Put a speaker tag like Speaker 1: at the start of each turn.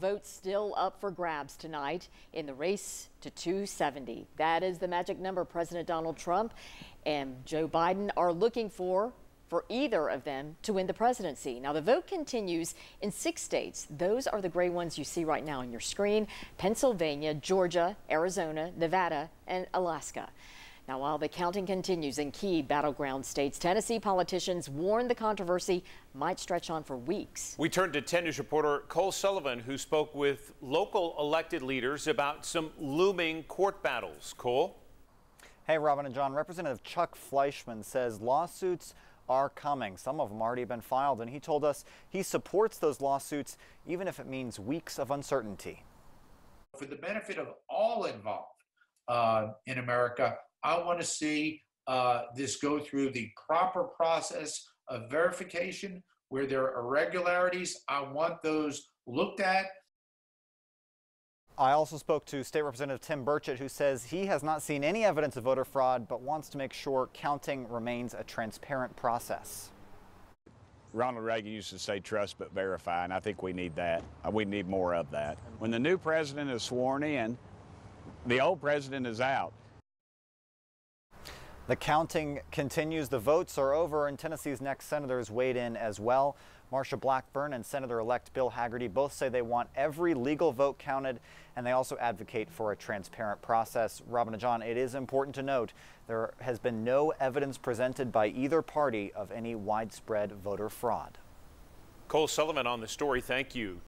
Speaker 1: Votes still up for grabs tonight in the race to 270. That is the magic number President Donald Trump and Joe Biden are looking for for either of them to win the presidency. Now, the vote continues in six states. Those are the gray ones you see right now on your screen Pennsylvania, Georgia, Arizona, Nevada, and Alaska. Now, while the counting continues in key battleground states, Tennessee politicians warn the controversy might stretch on for weeks.
Speaker 2: We turn to 10 News reporter Cole Sullivan, who spoke with local elected leaders about some looming court battles. Cole?
Speaker 3: Hey, Robin and John. Representative Chuck Fleischmann says lawsuits are coming. Some of them already been filed, and he told us he supports those lawsuits even if it means weeks of uncertainty.
Speaker 4: For the benefit of all involved uh, in America, I want to see uh, this go through the proper process of verification. Where there are irregularities, I want those looked at.
Speaker 3: I also spoke to State Representative Tim Burchett, who says he has not seen any evidence of voter fraud, but wants to make sure counting remains a transparent process.
Speaker 5: Ronald Reagan used to say trust but verify, and I think we need that. Uh, we need more of that. When the new president is sworn in, the old president is out.
Speaker 3: The counting continues. The votes are over, and Tennessee's next senators weighed in as well. Marsha Blackburn and Senator-elect Bill Hagerty both say they want every legal vote counted, and they also advocate for a transparent process. Robin and John, it is important to note there has been no evidence presented by either party of any widespread voter fraud.
Speaker 2: Cole Sullivan on the story. Thank you.